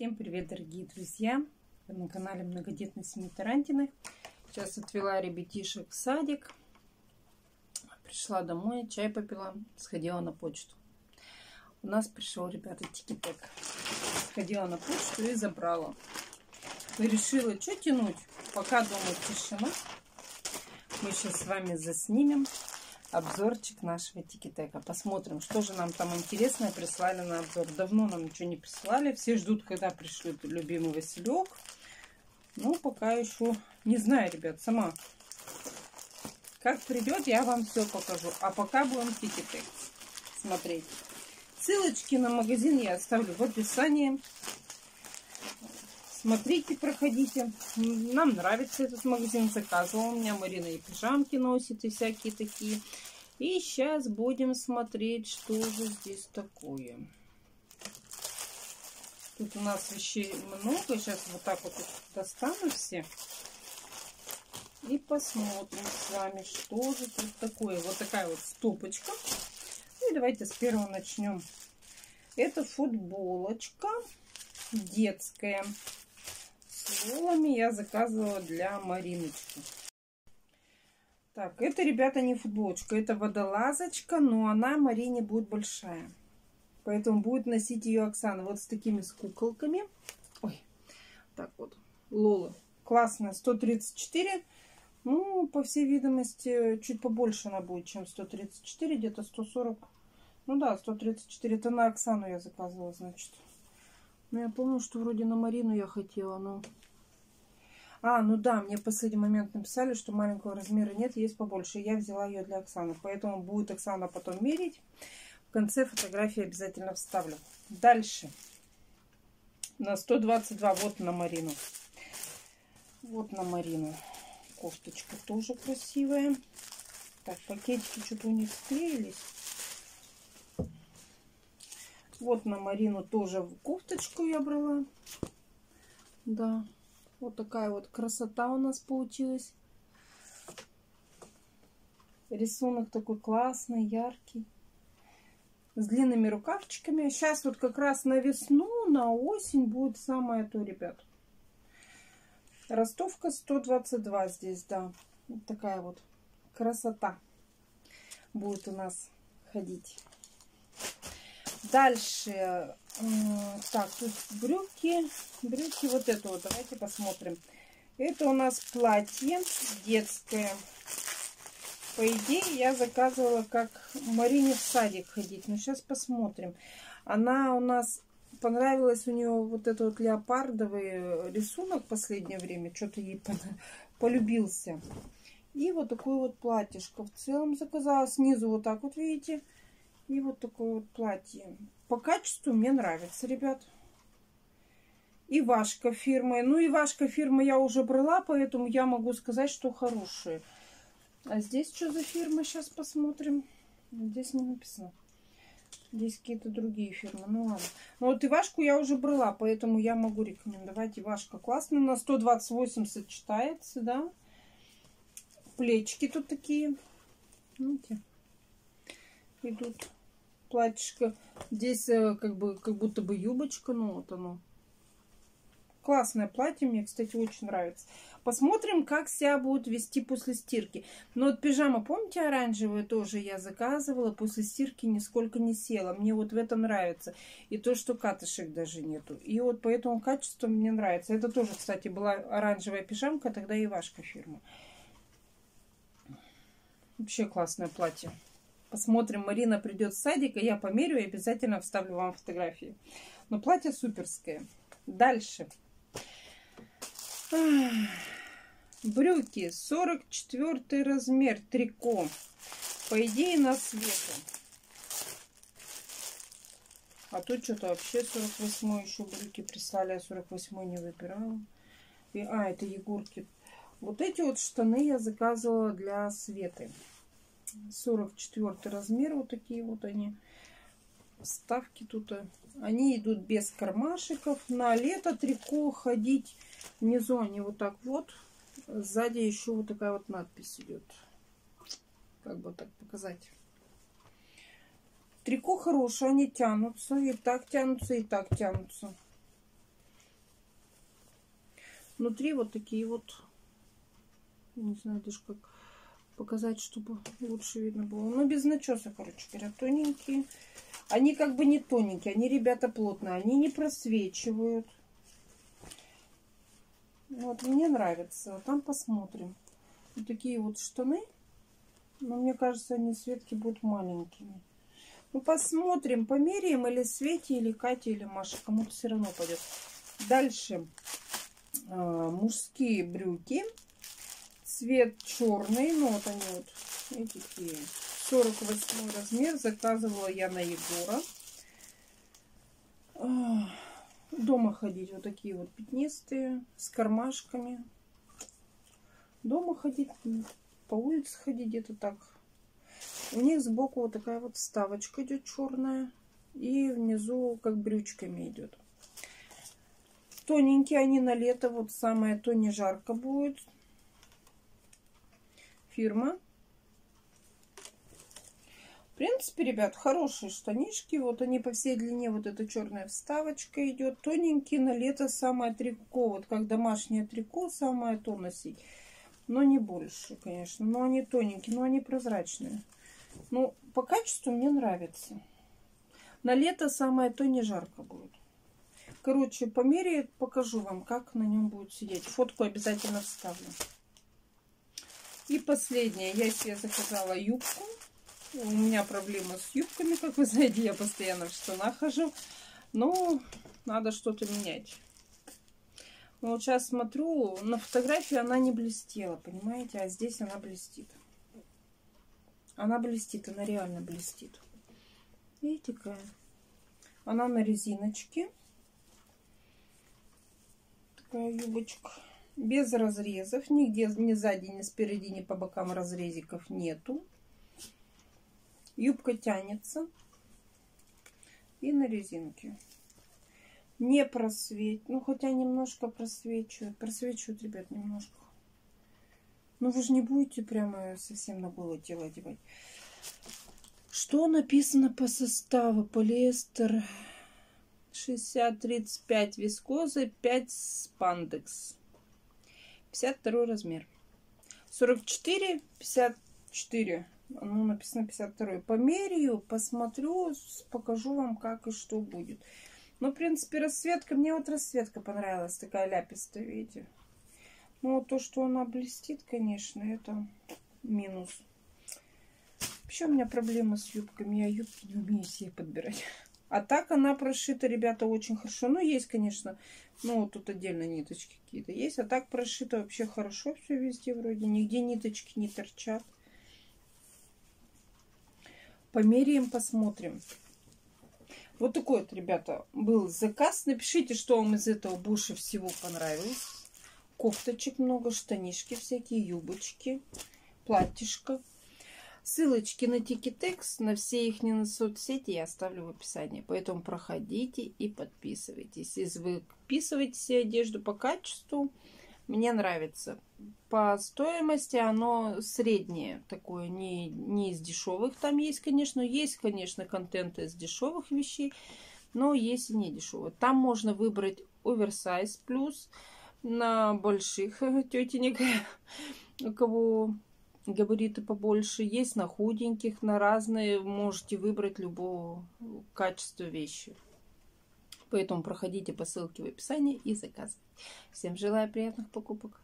Всем привет, дорогие друзья! Вы на канале Многодетной семьи Тарантиных. Сейчас отвела ребятишек в садик. Пришла домой, чай попила, сходила на почту. У нас пришел, ребята, тикетек. Сходила на почту и забрала. И решила, что тянуть, пока дома тишина. Мы сейчас с вами заснимем обзорчик нашего тикетека. Посмотрим, что же нам там интересное прислали на обзор. Давно нам ничего не прислали. Все ждут, когда пришлют любимый Василек. Ну, пока еще не знаю, ребят, сама. Как придет, я вам все покажу. А пока будем тикетек смотреть. Ссылочки на магазин я оставлю в описании. Смотрите, проходите. Нам нравится этот магазин. Заказывала у меня. Марина и пижамки носит, и всякие такие. И сейчас будем смотреть, что же здесь такое. Тут у нас вещей много. Сейчас вот так вот достану все. И посмотрим с вами, что же тут такое. Вот такая вот стопочка. И давайте с первого начнем. Это футболочка детская роллами я заказывала для Мариночки. Так, это, ребята, не футболочка, это водолазочка, но она Марине будет большая. Поэтому будет носить ее Оксана вот с такими с куколками. Ой, так вот, Лола. Классная, 134. Ну, по всей видимости, чуть побольше она будет, чем 134, где-то 140. Ну да, 134. Это на Оксану я заказывала, значит. Ну, я помню, что вроде на Марину я хотела, но... А, ну да, мне в последний момент написали, что маленького размера нет, есть побольше. Я взяла ее для Оксаны, поэтому будет Оксана потом мерить. В конце фотографии обязательно вставлю. Дальше. На 122, вот на Марину. Вот на Марину. Кофточка тоже красивая. Так, пакетики что-то у них склеились. Вот на Марину тоже кофточку я брала. Да, вот такая вот красота у нас получилась. Рисунок такой классный, яркий. С длинными рукавчиками. Сейчас вот как раз на весну, на осень будет самое то, ребят. Ростовка 122 здесь, да. Вот такая вот красота будет у нас ходить. Дальше, так, тут брюки, брюки вот это вот, давайте посмотрим. Это у нас платье детское. По идее, я заказывала как Марине в садик ходить. Но сейчас посмотрим. Она у нас понравилась у нее вот этот вот леопардовый рисунок в последнее время. Что-то ей полюбился. И вот такое вот платьишко. В целом заказала снизу вот так вот, видите. И вот такое вот платье. По качеству мне нравится, ребят. И Вашка фирмы. Ну, и Вашка фирма я уже брала, поэтому я могу сказать, что хорошие. А здесь что за фирма? Сейчас посмотрим. Здесь не написано. Здесь какие-то другие фирмы. Ну ладно. Ну вот Ивашку я уже брала, поэтому я могу рекомендовать. Ивашка классная. На 128 сочетается, да. Плечики тут такие. Видите? Идут платьишко. Здесь э, как бы как будто бы юбочка, ну вот оно. Классное платье, мне, кстати, очень нравится. Посмотрим, как себя будут вести после стирки. Но вот пижама, помните, оранжевая тоже я заказывала. После стирки нисколько не села. Мне вот в этом нравится. И то, что катышек даже нету. И вот поэтому качество мне нравится. Это тоже, кстати, была оранжевая пижамка, тогда и ваша фирма. Вообще классное платье. Посмотрим, Марина придет с садика, я померю и обязательно вставлю вам фотографии. Но платье суперское. Дальше. Брюки 44 размер, трико. По идее на свету. А тут что-то вообще 48 еще брюки прислали, а 48 не выбирала. И, а, это Егорки. Вот эти вот штаны я заказывала для Светы. 44 размер. Вот такие вот они. Вставки тут. Э, они идут без кармашиков. На лето трико ходить внизу они вот так вот. Сзади еще вот такая вот надпись идет. Как бы так показать. Трико хорошее, они тянутся. И так тянутся, и так тянутся. Внутри вот такие вот, не знаю даже как показать, чтобы лучше видно было. Но без начеса, короче говоря, тоненькие. Они как бы не тоненькие, они, ребята, плотные. Они не просвечивают. Вот, мне нравится. Там посмотрим. Вот такие вот штаны. Но мне кажется, они Светки будут маленькими. Ну, посмотрим, померяем или Свете, или Кате, или Маше. Кому-то все равно пойдет. Дальше. А, мужские брюки. Цвет черный. Ну, вот они вот. Видите, такие 48 размер. Заказывала я на Егора. Дома ходить вот такие вот пятнистые, с кармашками. Дома ходить, по улице ходить где-то так. У них сбоку вот такая вот вставочка идет черная. И внизу как брючками идет. Тоненькие они на лето. Вот самое то не жарко будет. Фирма принципе, ребят, хорошие штанишки. Вот они по всей длине, вот эта черная вставочка идет. Тоненькие, на лето самое трико. Вот как домашнее трико, самое то носить. Но не больше, конечно. Но они тоненькие, но они прозрачные. Ну, по качеству мне нравится. На лето самое то не жарко будет. Короче, по мере покажу вам, как на нем будет сидеть. Фотку обязательно вставлю. И последнее. Я себе заказала юбку. У меня проблема с юбками, как вы знаете, я постоянно в штанах хожу. Но надо что-то менять. Но вот сейчас смотрю, на фотографии она не блестела, понимаете? А здесь она блестит. Она блестит, она реально блестит. Видите, какая? Она на резиночке. Такая юбочка. Без разрезов. Нигде ни сзади, ни спереди, ни по бокам разрезиков нету. Юбка тянется. И на резинке. Не просвет. Ну, хотя немножко просвечивает. Просвечивает, ребят, немножко. Но вы же не будете прямо совсем на голое тело одевать. Что написано по составу? Полиэстер 60-35 вискоза, 5 спандекс. 52 размер. 44, 54 ну, написано 52 померяю, посмотрю, покажу вам, как и что будет. Ну, в принципе, расцветка, мне вот расцветка понравилась, такая ляпистая, видите. Ну, то, что она блестит, конечно, это минус. Еще у меня проблема с юбками, я юбки не умею себе подбирать. А так она прошита, ребята, очень хорошо. Ну, есть, конечно, ну, вот тут отдельно ниточки какие-то есть. А так прошито вообще хорошо все везде вроде. Нигде ниточки не торчат. Померяем, посмотрим. Вот такой вот, ребята, был заказ. Напишите, что вам из этого больше всего понравилось. Кофточек много, штанишки всякие, юбочки, платьишко. Ссылочки на Тикетекс, на все их соцсети я оставлю в описании. Поэтому проходите и подписывайтесь. Если вы подписываете себе одежду по качеству, мне нравится. По стоимости оно среднее такое, не, не из дешевых. Там есть, конечно, есть, конечно, контент из дешевых вещей, но есть и не дешевые. Там можно выбрать оверсайз плюс на больших тетенек, у кого габариты побольше. Есть на худеньких, на разные. Можете выбрать любого качества вещи. Поэтому проходите по ссылке в описании и заказывайте. Всем желаю приятных покупок.